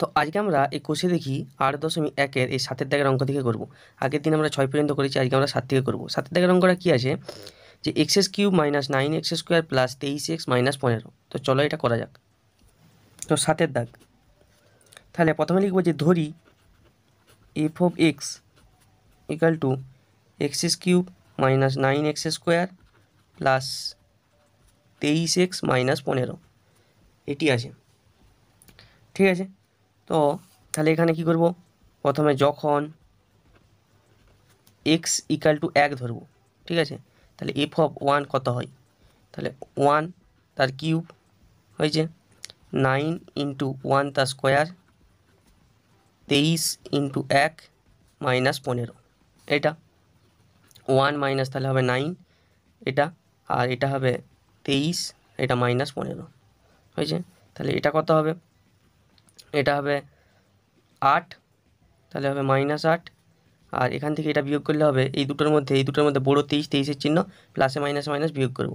তো আজকে আমরা এই কোষে দেখি আট দশমিক একের এই সাতের দাগের অঙ্ক থেকে করব। আগের দিন আমরা ছয় পর্যন্ত করেছি, আজকে আমরা সাত থেকে করব। সাতের দাগের অঙ্কটা কী আছে? যে x s cube minus nine x square plus তেইশ এক্স মাইনাস পনেরো। তো চলো এটা করা যাক। তো সাতের দাগ। তাহলে প্রথমে লিখব যে ধরি f of x equal to x s cube minus nine x square plus তেইশ এক্স মাইনাস পনেরো। এটি আছে। ঠিক আছে? তো তাহলে এখানে কি করব? প্রথমে যখন এক্স ইকাল টু এক ধরবো। ঠিক আছে? তাহলে এফ অফ ওয়ান কত হয়? তাহলে ওয়ান তার কিউব হয়েছে। নাইন ইন্টু ওয়ান তার স্কোয়ার তেইশ ইন্টু এক মাইনাস পনেরো। এটা। ওয়ান মাইনাস তাহলে হবে নাইন এটা। আর এটা হবে তেইশ, এটা মাইনাস পনেরো। হয়েছে? তাহলে এটা কত হবে? এটা হবে আট, তাহলে হবে মাইনাস আট। আর এখান থেকে এটা বিয়োগ করলে হবে এই দুটোর মধ্যে, এই দুটোর মধ্যে বড়ো তেইশ, তেইশের চিহ্ন প্লাসে মাইনাস মাইনাস বিয়োগ করব।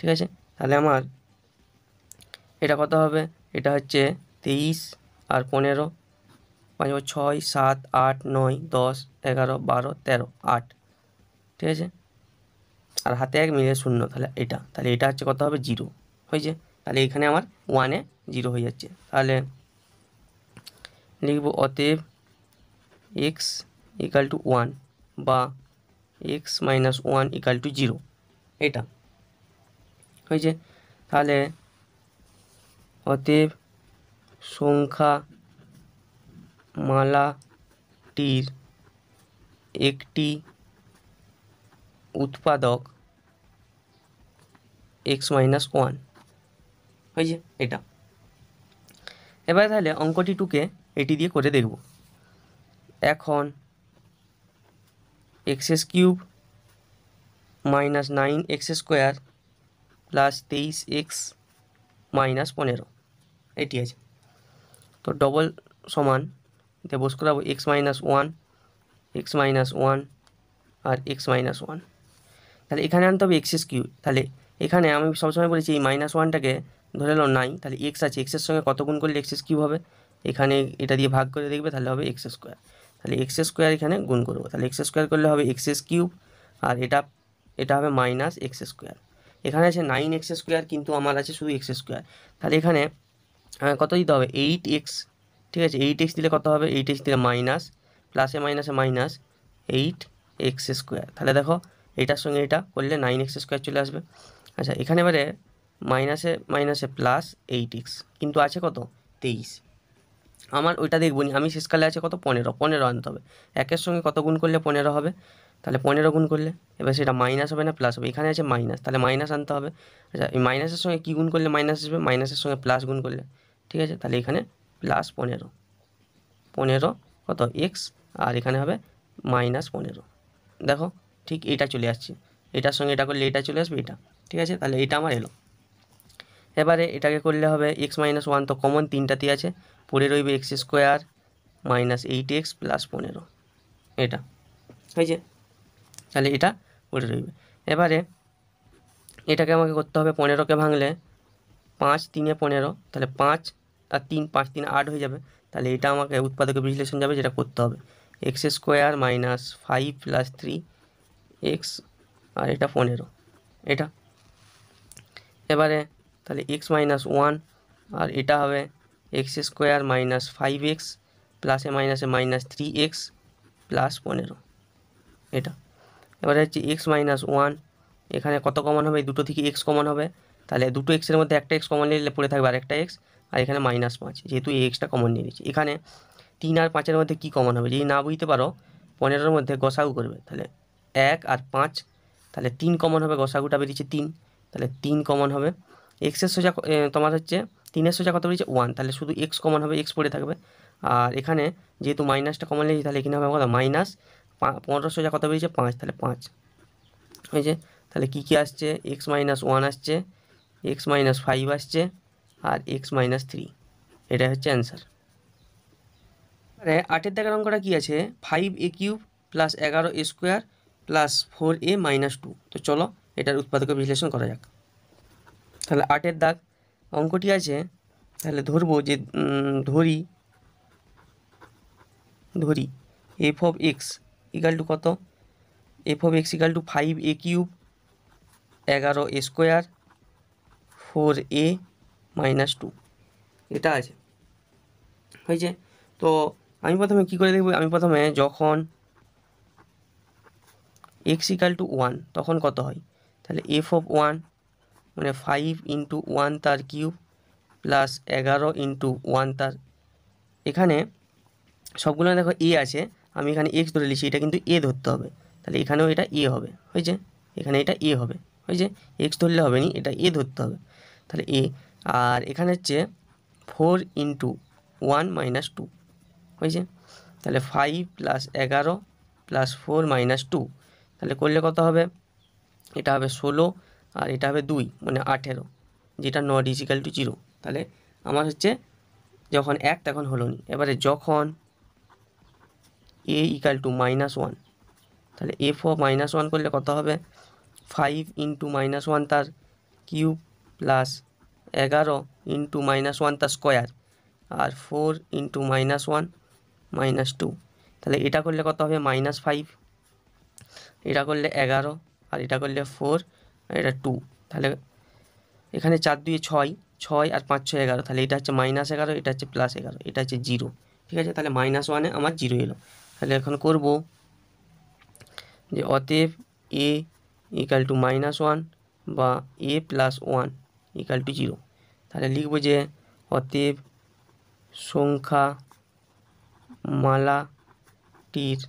ঠিক আছে? তাহলে আমার এটা কত হবে? এটা হচ্ছে তেইশ আর পনেরো পাঁচ ছয় সাত আট নয় দশ এগারো বারো তেরো আট। ঠিক আছে? আর হাতে এক মিলে শূন্য, তাহলে এটা তাহলে এটা হচ্ছে কত হবে? জিরো। হয়েছে? তাহলে এখানে আমার ওয়ানে জিরো হয়ে যাচ্ছে। তাহলে লিখব অতএব এক্স ইকাল টু ওয়ান বা x minus one equal to zero এটা। হয়েছে? তাহলে অতএব সংখ্যা মালাটির একটি উৎপাদক এক্স মাইনাস ওয়ান হয়েছে, এটা। এবার তাহলে অঙ্কটি টুকে এটি দিয়ে করে দেখব। এখন x cube minus nine x square plus তেইশ এক্স মাইনাস পনেরো। এটি আছে। তো ডবল সমান বস করাবো x minus one x minus one আর এক্স মাইনাস ওয়ান তাহলে এখানে আনতে হবে এক্সেস কিউ তাহলে এখানে আমি সবসময় বলেছি এই মাইনাস ওয়ানটাকে ধরে নাও নাই তাহলে এক্স আছে এক্সের সঙ্গে কত গুণ করলে এক্সেস কিউ হবে? এখানে এটা দিয়ে ভাগ করে দেখবে, তাহলে হবে এক্স স্কোয়ার তাহলে এক্স স্কোয়ার এখানে গুণ করব। তাহলে এক্স স্কোয়ার করলে হবে এক্সেস কিউব আর এটা এটা হবে মাইনাস এক্স স্কোয়ার এখানে আছে নাইন এক্স স্কোয়ার কিন্তু আমার আছে শুধু এক্স স্কোয়ার তাহলে এখানে কত দিতে হবে? এইট এক্স ঠিক আছে? এইট এক্স দিলে কত হবে? এইট এক্স দিলে মাইনাস প্লাসে মাইনাসে মাইনাস এইট এক্স স্কোয়ার তাহলে দেখো এটার সঙ্গে এটা করলে নাইন এক্স স্কোয়ার চলে আসবে। আচ্ছা এখানে এবারে মাইনাসে মাইনাসে প্লাস এইট এক্স কিন্তু আছে কত? তেইশ। আমার ওইটা দেখব নি, আমি শেষকালে আছে কত? পনেরো। পনেরো আনতে হবে। একের সঙ্গে কত গুণ করলে পনেরো হবে? তাহলে পনেরো গুণ করলে, এবার সেটা মাইনাস হবে না প্লাস হবে। এখানে আছে মাইনাস তাহলে মাইনাস আনতে হবে। আচ্ছা এই মাইনাসের সঙ্গে কী গুণ করলে মাইনাস আসবে? মাইনাসের সঙ্গে প্লাস গুণ করলে, ঠিক আছে? তাহলে এখানে প্লাস পনেরো। পনেরো কত? এক্স আর এখানে হবে মাইনাস পনেরো। দেখো ঠিক এটা চলে আসছে। এটার সঙ্গে এটা করলে এটা চলে আসবে, এটা। ঠিক আছে? তাহলে এটা আমার এলো। এবারে এটাকে করলে হবে এক্স মাইনাস ওয়ান তো কমন তিনটাতে আছে। পড়ে রইবে x square minus eight x plus পনেরো। এটা। হয়েছে তাহলে এটা পড়ে রইবে। এবারে এটাকে আমাকে করতে হবে পনেরোকে ভাঙলে পাঁচ তিনে পনেরো। তাহলে পাঁচ আর তিন, পাঁচ তিন আট হয়ে যাবে। তাহলে এটা আমাকে উৎপাদকের বিশ্লেষণ যাবে যেটা করতে হবে। X square minus five plus three x আর এটা পনেরো। এটা। এবারে তাহলে এক্স মাইনাস ওয়ান আর এটা হবে x square minus five x প্লাসে মাইনাসে মাইনাস থ্রি এক্স প্লাস পনেরো। এটা। এবারে হচ্ছে এক্স মাইনাস ওয়ান এখানে কত কমন হবে? দুটো থেকে এক্স কমন হবে। তাহলে দুটো এক্সের মধ্যে একটা এক্স কমন নিলে পড়ে থাকবে আরেকটা এক্স আর এখানে মাইনাস পাঁচ, যেহেতু এই এক্সটা কমন নিয়ে নিচ্ছি এখানে তিন আর পাঁচের মধ্যে কী কমন হবে? যদি না বুঝতে পারো, পনেরোর মধ্যে গসাগু করবে। তাহলে এক আর পাঁচ, তাহলে তিন কমন হবে, গসাগুটা বেরিয়েছে তিন, তাহলে তিন কমন হবে। এক্সের সোজা তোমার হচ্ছে তিনের সোজা কত বেরিয়েছে? ওয়ান তাহলে শুধু এক্স কমন হবে এক্স পড়ে থাকবে। আর এখানে যেহেতু মাইনাসটা কমন লেগেছে, তাহলে এখানে হবে কত মাইনাস পনেরো সোজা কত বেরিয়েছে? পাঁচ, তাহলে পাঁচ। হয়েছে তাহলে কী কী আসছে? এক্স মাইনাস ওয়ান আসছে এক্স মাইনাস ফাইভ আসছে, আর এক্স মাইনাস থ্রি এটা হচ্ছে অ্যান্সার আটের দেখার অঙ্কটা কী আছে? ফাইভ এ কিউব প্লাস এগারো square plus four a minus two তো চলো এটার উৎপাদকে বিশ্লেষণ করা যাক। তাহলে আটের দাগ অঙ্কটি আছে, তাহলে ধরবো যে ধরি ধরি f of x equal to কত? F of x equal to five a cube এগারো a square four a minus two এটা আছে। হয়েছে? তো আমি প্রথমে কী করে দেখব? আমি প্রথমে যখন এক্স ইকাল টু ওয়ান তখন কত হয়? তাহলে এফ অফ ওয়ান মানে ফাইভ ইন্টু ওয়ান তার কিউব প্লাস এগারো ইন্টু ওয়ান তার, এখানে সবগুলো দেখো এ আছে, আমি এখানে এক্স ধরে নিচ্ছি এটা কিন্তু এ ধরতে হবে। তাহলে এখানেও এটা এ হবে, হয়েছে? এখানে এটা এ হবে, হয়েছে? এক্স ধরলে হবে নি, এটা এ ধরতে হবে। তাহলে এ আর এখানে হচ্ছে four into one minus two হয়েছে? তাহলে ফাইভ প্লাস এগারো প্লাস ফোর মাইনাস টু তাহলে করলে কত হবে? এটা হবে ষোলো আর এটা হবে দুই মানে আঠেরো, যেটা নট ইজিক্যাল টু জিরো তাহলে আমার হচ্ছে যখন এক, তখন হলো নি। এবারে যখন a equal to minus one তাহলে এফ ও মাইনাস ওয়ান করলে কত হবে? ফাইভ ইন্টু মাইনাস ওয়ান তার কিউব প্লাস এগারো ইন্টু মাইনাস ওয়ান তার স্কোয়ার আর four into minus one minus two তাহলে এটা করলে কত হবে? মাইনাস ফাইভ এটা করলে এগারো আর এটা করলে ফোর আর এটা টু তাহলে এখানে চার দুই ছয় ছয় আর পাঁচ ছয় এগারো। তাহলে এটা হচ্ছে মাইনাস এগারো, এটা হচ্ছে প্লাস এগারো, এটা হচ্ছে জিরো ঠিক আছে? তাহলে মাইনাস ওয়ানে আমার জিরো এলো। তাহলে এখন করব যে অতএব a equal to minus one বা a plus one equal to zero তাহলে লিখব যে অতএব সংখ্যা মালাটির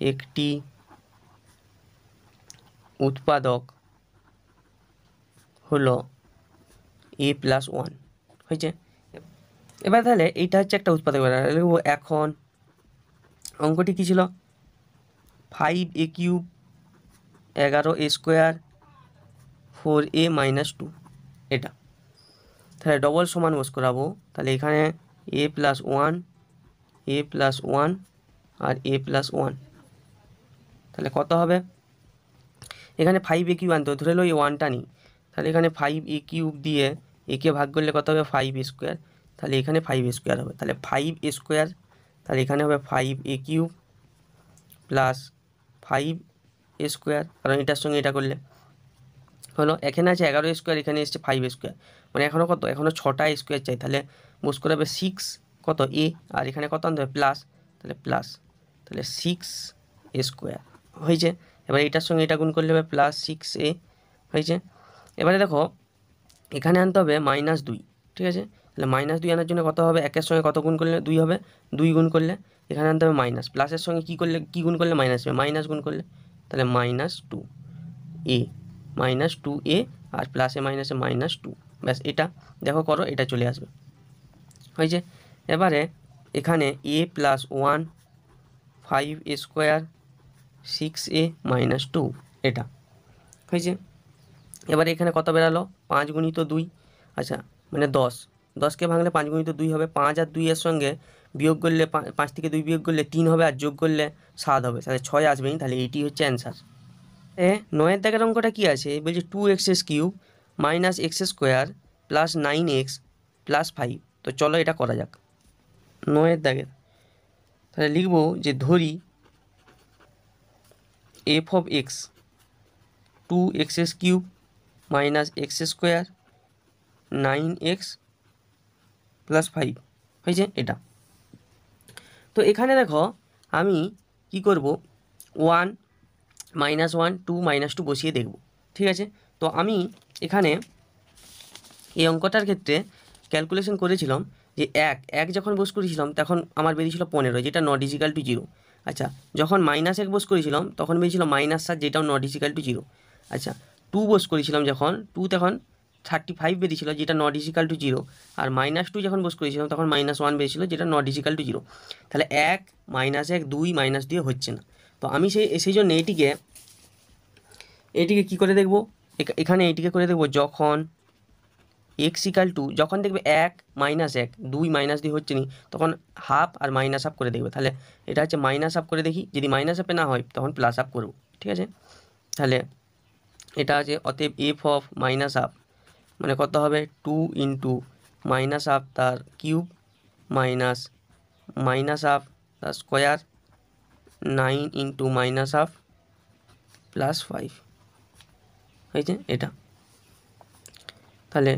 একটি উৎপাদক হলো এ প্লাস ওয়ান, হয়েছে? এবার তাহলে এইটা হচ্ছে একটা উৎপাদক এখন অঙ্কটি কী ছিল? ফাইভ এ কিউব এগারো a square four a minus two এটা। তাহলে ডবল সমান বস করাবো। তাহলে এখানে a plus one a plus one R a plus one তাহলে কত হবে? এখানে ফাইভ এ কিউব আনতে হবে। ধরে লো এই ওয়ানটা নিই। তাহলে এখানে ফাইভ এ কিউব দিয়ে একে ভাগ করলে কত হবে? ফাইভ স্কোয়ার তাহলে এখানে ফাইভ স্কোয়ার হবে। তাহলে ফাইভ স্কোয়ার তাহলে এখানে হবে five a cube plus five square কারণ এটার সঙ্গে এটা করলে। হলো এখানে আছে এগারো স্কোয়ার এখানে এসছে ফাইভ স্কোয়ার মানে এখনও কত? এখনও ছটা স্কোয়ার চাই। তাহলে বস করে হবে সিক্স কত? এ আর এখানে কত আনতে হবে? প্লাস তাহলে প্লাস তাহলে সিক্স স্কোয়ার হয়েছে? এবার এটার সঙ্গে এটা গুণ করলে হবে প্লাস সিক্স এ হয়েছে। এবারে দেখো, এখানে আনতে হবে মাইনাস দুই, ঠিক আছে? তাহলে মাইনাস দুই আনার জন্য কত হবে? একের সঙ্গে কত গুণ করলে দুই হবে? দুই গুণ করলে এখানে আনতে হবে মাইনাস প্লাসের সঙ্গে কী করলে, কী গুণ করলে মাইনাস হবে? মাইনাস গুণ করলে, তাহলে minus two a minus two a আর প্লাসে মাইনাসে মাইনাস টু ব্যাস, এটা দেখো করো, এটা চলে আসবে। হয়েছে? এবারে এখানে a plus one five a square six a minus two, এটা। হয়েছে? এবারে এখানে কত বেরালো? পাঁচ গুণিত দুই। আচ্ছা মানে দশ। দশকে ভাঙলে পাঁচ গুণিত দুই হবে। পাঁচ আর দুইয়ের সঙ্গে বিয়োগ করলে পাঁচ থেকে দুই বিয়োগ করলে তিন হবে আর যোগ করলে সাত হবে। তাহলে ছয় আসবেই, তাহলে এইটি হচ্ছে অ্যান্সার এ, নয়ের দাগের অঙ্কটা কী আছে? বলছে two x s cube minus x square plus nine x plus five তো চলো এটা করা যাক। নয়ের দাগের তাহলে লিখব যে ধরি f of x two x s cube minus x square nine x plus five হয়েছে এটা। তো এখানে দেখো, আমি কি করব? One minus one two minus two বসিয়ে দেখব, ঠিক আছে? তো আমি এখানে এই অঙ্কটার ক্ষেত্রে ক্যালকুলেশন করেছিলাম যে এক এক যখন বস করেছিলাম, তখন আমার বেরিয়েছিল পনেরো, যেটা নট ইজিক্যাল টু জিরো। আচ্ছা যখন মাইনাস এক বস করেছিলাম, তখন বেরিয়েছিল মাইনাস সাত, যেটাও নট ইজিক্যাল টু জিরো আচ্ছা টু বস করেছিলাম যখন টু তখন থার্টি ফাইভ বেরিয়েছিল যেটা নট ইজিক্যাল টু জিরো আর মাইনাস টু যখন বস করেছিলাম, তখন মাইনাস ওয়ান বেরিয়েছিল যেটা নট ইজিক্যাল টু জিরো তাহলে এক মাইনাস এক, দুই মাইনাস দিয়ে হচ্ছে না। তো আমি সেই সেই জন্য এটিকে এটিকে কি করে দেখব? এখানে এটিকে করে দেখব, যখন এক্স ইকাল টু যখন দেখবে এক মাইনাস এক, দুই মাইনাস দিয়ে হচ্ছে নি, তখন হাফ আর মাইনাস হাফ করে দেখবে। তাহলে এটা হচ্ছে মাইনাস হাফ করে দেখি, যদি মাইনাস হাফে না হয়, তখন প্লাস হাফ করব, ঠিক আছে? তাহলে এটা আছে, অতএব এফ অফ মাইনাস হাফ মানে কত হবে? টু ইন্টু মাইনাস হাফ তার কিউব মাইনাস মাইনাস হাফ তার square nine into minus half plus five হয়েছে? এটা। তাহলে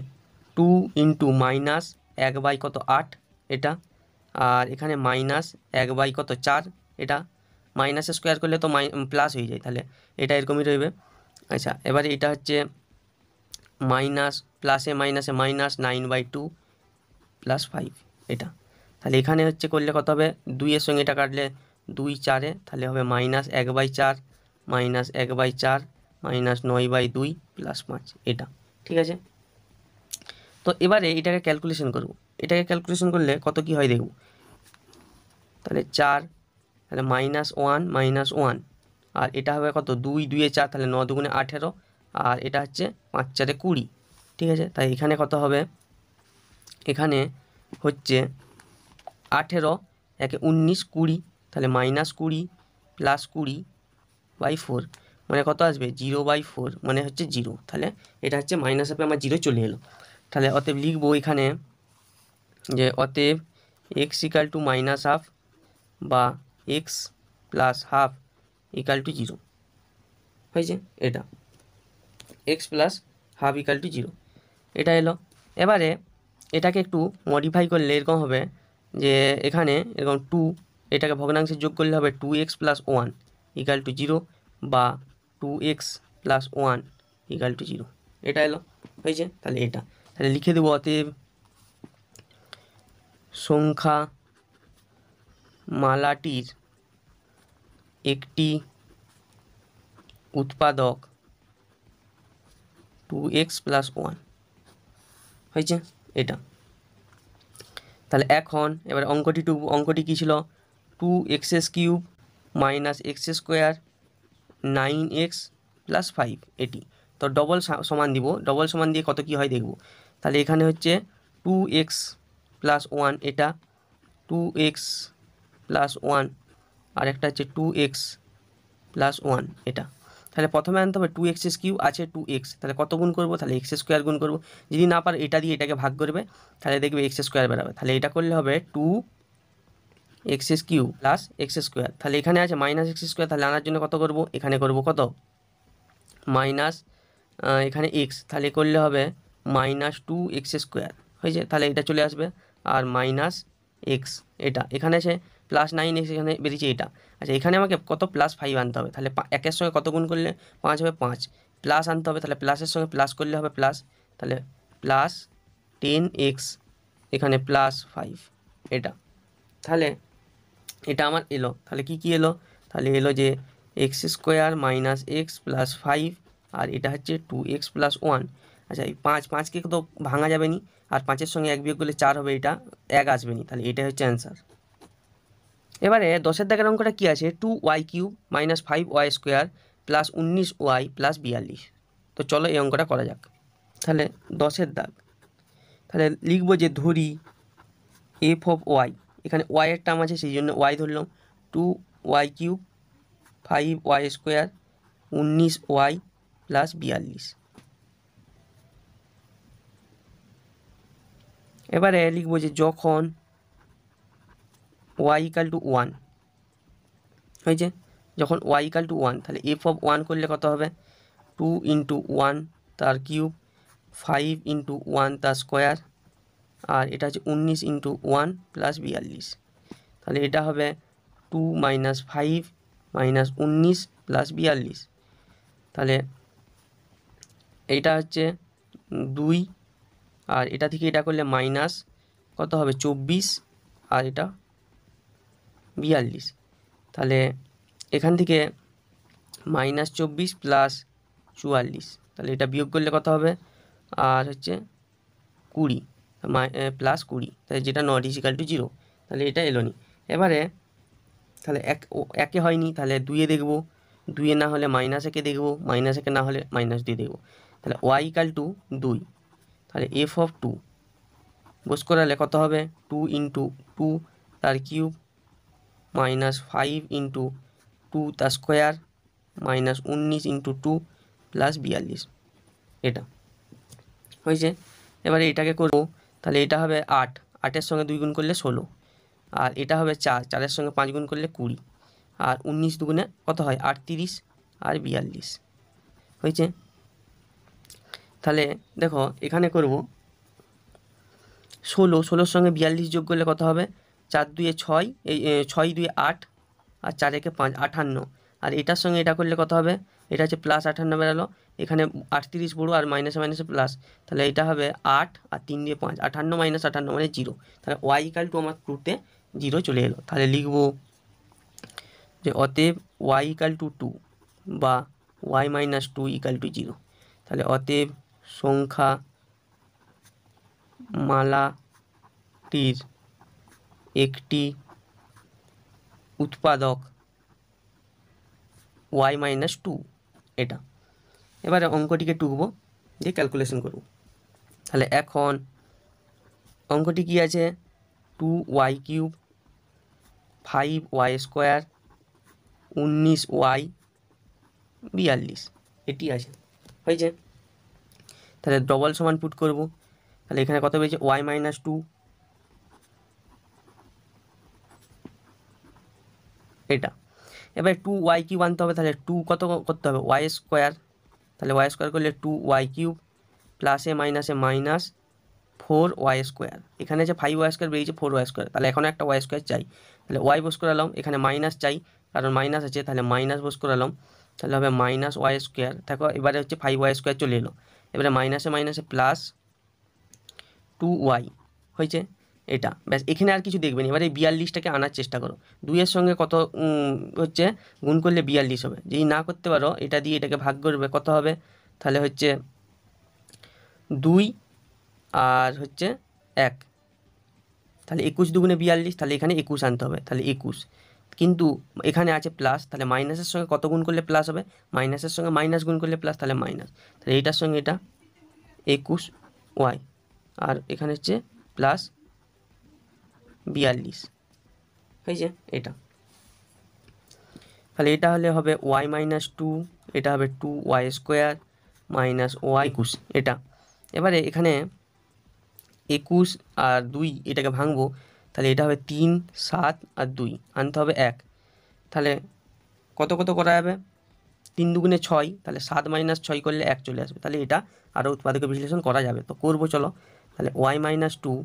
টু ইন্টু মাইনাস এক বাই কত আট? এটা। আর এখানে মাইনাস এক বাই কত চার? এটা। মাইনাসে স্কোয়ার করলে তো প্লাস হয়ে যায় তাহলে। এটা এরকমই রইবে। আচ্ছা এবারে এটা হচ্ছে মাইনাস প্লাসে মাইনাসে minus nine by two plus five এটা। তাহলে এখানে হচ্ছে করলে কত হবে? দুইয়ের সঙ্গে এটা কাটলে দুই চারে, তাহলে হবে মাইনাস এক বাই চার মাইনাস এক বাই চার মাইনাস নয় বাই দুই প্লাস পাঁচ, এটা। ঠিক আছে? তো এবারে এটাকে ক্যালকুলেশন করব। এটাকে ক্যালকুলেশন করলে কত কি হয় দেখব? তাহলে চার, তাহলে মাইনাস ওয়ান মাইনাস ওয়ান আর এটা হবে কত? দুই, দুইয়ে চার, তাহলে ন দুগুণে আঠেরো। আর এটা হচ্ছে পাঁচ চারে কুড়ি। ঠিক আছে? তাই এখানে কত হবে? এখানে হচ্ছে আঠেরো, একে উনিশ, কুড়ি। তাহলে মাইনাস কুড়ি প্লাস কুড়ি বাই ফোর মানে কত আসবে? জিরো বাই ফোর মানে হচ্ছে জিরো তাহলে এটা হচ্ছে মাইনাস হাফে আমার জিরো চলে এলো। তাহলে অতএব লিখব এখানে যে অতএব x equal to minus half বা x plus half equal to zero হয়েছে? এটা। X plus half equal to zero এটা এলো। এবারে এটাকে একটু মডিফাই করলে এরকম হবে যে এখানে এরকম টু এটাকে ভগ্নাংশে যোগ করলে হবে two x plus one equal to zero বা two x plus one equal to zero এটা এলো। হয়েছে? তাহলে এটা। তাহলে লিখে দেবো অতএব সংখ্যা মালাটির একটি উৎপাদক টু এক্স প্লাস ওয়ান। হয়েছে? এটা। তাহলে এখন এবার অঙ্কটি টু, অঙ্কটি কী ছিল? Two x's cube minus x square nine x plus five এটি। তো ডবল সমান দিব। ডবল সমান দিয়ে কত কী হয় দেখব। তাহলে এখানে হচ্ছে টু এক্স প্লাস ওয়ান এটা টু এক্স প্লাস ওয়ান আর একটা হচ্ছে টু এক্স প্লাস ওয়ান এটা। তাহলে প্রথমে আনতে হবে টু এক্স কিউ আছে টু এক্স তাহলে কত গুণ করব? তাহলে এক্স স্কোয়ার গুণ করব। যদি না পারে, এটা দিয়ে এটাকে ভাগ করবে, তাহলে দেখবে এক্স স্কোয়ার বেরাবে। তাহলে এটা করলে হবে two x s cube plus x square তাহলে এখানে আছে মাইনাস এক্স স্কোয়ার তাহলে আনার জন্য কত করব? এখানে করব কত? মাইনাস এখানে এক্স তাহলে করলে হবে মাইনাস টু এক্স স্কোয়ার হয়েছে তাহলে এটা চলে আসবে। আর মাইনাস এক্স এটা। এখানে আছে প্লাস নাইন এক্স এখানে বেরিয়েছে এটা। আচ্ছা এখানে আমাকে কত প্লাস ফাইভ আনতে হবে? তাহলে একের সঙ্গে কত গুণ করলে? পাঁচ হবে পাঁচ। প্লাস আনতে হবে, তাহলে প্লাসের সঙ্গে প্লাস করলে হবে প্লাস তাহলে প্লাস টেন এক্স এখানে প্লাস ফাইভ এটা। তাহলে এটা আমার এলো। তাহলে কি কি এলো? তাহলে এলো যে x square minus x plus five আর এটা হচ্ছে টু এক্স প্লাস ওয়ান আচ্ছা এই পাঁচ, পাঁচকে তো ভাঙা যাবে নি, আর পাঁচের সঙ্গে এক বিয়োগ করলে চার হবে, এটা এক আসবে নি, তাহলে এটাই হচ্ছে অ্যান্সার এবারে দশের দাগের অঙ্কটা কী আছে? Two y cube minus five y square plus উনিশ ওয়াই প্লাস বিয়াল্লিশ। তো চলো এই অঙ্কটা করা যাক। তাহলে দশের দাগ। তাহলে লিখব যে ধরি এফ অফ ওয়াই এখানে ওয়াইয়ের টার্ম আছে, সেই জন্য ওয়াই ধরলাম। Two y cube five y square উনিশ ওয়াই প্লাস বিয়াল্লিশ। এবারে লিখব যে যখন ওয়াই ইকাল টু ওয়ান হয়েছে? যখন ওয়াই ইকাল টু ওয়ান তাহলে এফ অফ ওয়ান করলে কত হবে? টু ইন্টু ওয়ান তার কিউব ফাইভ ইন্টু ওয়ান তার স্কোয়ার আর এটা হচ্ছে উনিশ ইন্টু ওয়ান প্লাস বিয়াল্লিশ। তাহলে এটা হবে টু মাইনাস ফাইভ মাইনাস উনিশ প্লাস বিয়াল্লিশ। তাহলে এইটা হচ্ছে দুই আর এটা থেকে এটা করলে মাইনাস কত হবে? চব্বিশ। আর এটা বিয়াল্লিশ। তাহলে এখান থেকে মাইনাস চব্বিশ প্লাস চুয়াল্লিশ। তাহলে এটা বিয়োগ করলে কত হবে? আর হচ্ছে কুড়ি। প্লাস কুড়ি। তাহলে যেটা নট ইসিকাল টু জিরো। তাহলে এটা এলো নি। এবারে তাহলে এক একে হয়নি। তাহলে দুইয়ে দেখব। দুইয়ে না হলে মাইনাস একে দেখব। মাইনাস একে না হলে মাইনাস দুই দেখব। তাহলে ওয়াই ইকাল টু দুই। তাহলে এফ অফ টু বস করালে কত হবে? টু ইন্টু টু তার cube minus five into two তার স্কোয়ার মাইনাস উনিশ ইন্টু টু প্লাস বিয়াল্লিশ। এটা। হয়েছে? এবারে এটাকে করব, তাহলে এটা হবে আট। আটের সঙ্গে দুই গুণ করলে ষোলো। আর এটা হবে চার। চারের সঙ্গে পাঁচ গুণ করলে কুড়ি। আর উনিশ দুগুণে কত হয়? আটত্রিশ আর বিয়াল্লিশ। হয়েছে? তাহলে দেখো, এখানে করব। ষোলো, ষোলোর সঙ্গে বিয়াল্লিশ যোগ করলে কত হবে? চার দুয়ে ছয়, এই ছয় দুয়ে আট, আর চার একে পাঁচ আটান্ন আর এটার সঙ্গে এটা করলে কত হবে? এটা হচ্ছে প্লাস আটান্ন বেরালো। এখানে আটত্রিশ বড়ো আর মাইনাসে মাইনাসে প্লাস তাহলে এটা হবে আট আর তিন দিয়ে পাঁচ, আঠান্ন মাইনাস আটান্ন মানে জিরো তাহলে ওয়াই ইকাল টু আমার টুতে জিরো চলে এলো। তাহলে লিখব যে অতএব ওয়াই ইকাল টু টু বা y minus two equal to zero তাহলে অতএব সংখ্যা, মালাটির একটি উৎপাদক ওয়াই মাইনাস টু এটা। এবারে অঙ্কটিকে টুকবো, দিয়ে ক্যালকুলেশন করব। তাহলে এখন অঙ্কটি কী আছে? Two y cube five y square উনিশ ওয়াই বিয়াল্লিশ, এটি আছে। হয়েছে? তাহলে ডবল সমান পুট করব। তাহলে এখানে কত পেয়েছে? ওয়াই মাইনাস টু এটা। এবার টু ওয়াই কিউব আনতে হবে, তাহলে টু কত করতে হবে? ওয়াই স্কোয়ার তাহলে ওয়াই স্কোয়ার করলে টু ওয়াই কিউব প্লাসে মাইনাসে মাইনাস ফোর ওয়াই স্কোয়ার এখানে যে ফাইভ ওয়াই স্কোয়ার বেরিয়েছে ফোর ওয়াই স্কোয়ার তাহলে এখন একটা ওয়াই স্কোয়ার চাই। তাহলে ওয়াই বস করালাম এখানে মাইনাস চাই। কারণ মাইনাস আছে, তাহলে মাইনাস বস করালাম তাহলে হবে মাইনাস ওয়াই স্কোয়ার দেখো, এবারে হচ্ছে ফাইভ ওয়াই স্কোয়ার চলে এলো। এবারে মাইনাসে মাইনাসে প্লাস টু ওয়াই হয়েছে এটা। ব্যাস, এখানে আর কিছু দেখবেন এবারে বিয়াল্লিশটাকে আনার চেষ্টা করো। দুইয়ের সঙ্গে কত হচ্ছে গুণ করলে বিয়াল্লিশ হবে। যদি না করতে পারো, এটা দিয়ে এটাকে ভাগ করবে কত হবে? তাহলে হচ্ছে দুই আর হচ্ছে এক। তাহলে একুশ দুগুণে বিয়াল্লিশ, তাহলে এখানে একুশ আনতে হবে। তাহলে একুশ। কিন্তু এখানে আছে প্লাস তাহলে মাইনাসের সঙ্গে কত গুণ করলে প্লাস হবে? মাইনাসের সঙ্গে মাইনাস গুণ করলে প্লাস তাহলে মাইনাস তাহলে এইটার সঙ্গে এটা একুশ ওয়াই আর এখানে হচ্ছে প্লাস বিয়াল্লিশ। হয়েছে? এটা। তাহলে এটা হলে হবে ওয়াই মাইনাস টু এটা হবে two y square minus y একুশ, এটা। এবারে এখানে একুশ আর দুই এটাকে ভাঙবো তাহলে এটা হবে তিন, সাত আর দুই। আনতে হবে এক। তাহলে কত কত করা যাবে? তিন দুগুণে ছয়, তাহলে সাত মাইনাস ছয় করলে এক চলে আসবে। তাহলে এটা আরও উৎপাদক বিশ্লেষণ করা যাবে। তো করব চলো। তাহলে y minus two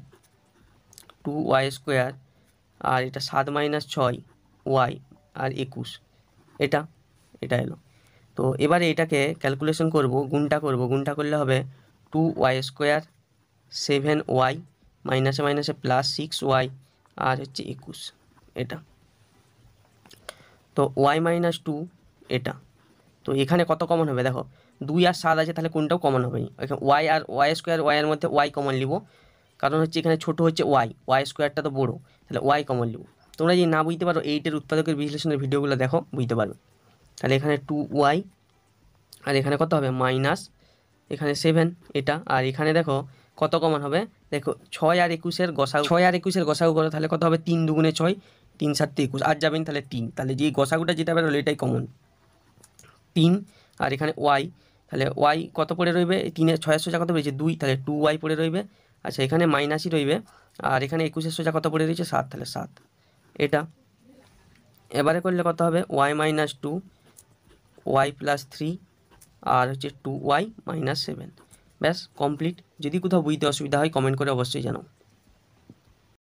two y square, আর এটা সাত মাইনাস ছয়, ওয়াই আর একুশ। এটা এটা এলো। তো এবারে এটাকে ক্যালকুলেশন করব, গুণটা করব। গুণটা করলে হবে two y square seven y মাইনাসে মাইনাসে প্লাস সিক্স ওয়াই আর হচ্ছে একুশ, এটা। তো ওয়াই মাইনাস টু এটা। তো এখানে কত কমন হবে? দেখো, দুই আর সাত আছে, তাহলে কোনটাও কমন হবে? ওয়াই আর ওয়াই স্কোয়ার ওয়াইয়ের মধ্যে ওয়াই কমন নিব কারণ হচ্ছে এখানে ছোট হচ্ছে ওয়াই ওয়াই স্কোয়ারটা তো বড়ো, তাহলে ওয়াই কমন নিব তোমরা যদি না বুঝতে পারো এইটের উৎপাদকের বিশ্লেষণের ভিডিওগুলো, দেখো, বুঝতে পারবে। তাহলে এখানে টু ওয়াই আর এখানে কত হবে? মাইনাস এখানে সেভেন এটা। আর এখানে দেখো কত কমন হবে? দেখো, ছয় আর একুশের গসাগু ছয় আর একুশের গসাগু করো, তাহলে কত হবে? তিন দুগুণে ছয়, তিন সাতটি একুশ। আর যাবেন তাহলে তিন। তাহলে যে গসাগুটা যেটা বেরোলো, এটাই কমন। তিন, আর এখানে ওয়াই। তাহলে ওয়াই কত পড়ে রইবে? তিনের ছয়ের সোজা কত রয়েছে দুই। তাহলে টু ওয়াই পড়ে রইবে। আচ্ছা এখানে মাইনাসই রইবে। আর এখানে একুশের সোজা কত পড়ে রয়েছে? সাত। তাহলে সাত। এটা। এবারে করলে কত হবে? Y minus two, y plus three, আর হচ্ছে টু ওয়াই মাইনাস সেভেন। ব্যাস কমপ্লিট যদি কোথাও বুঝতে অসুবিধা হয় কমেন্ট করে অবশ্যই জানাও।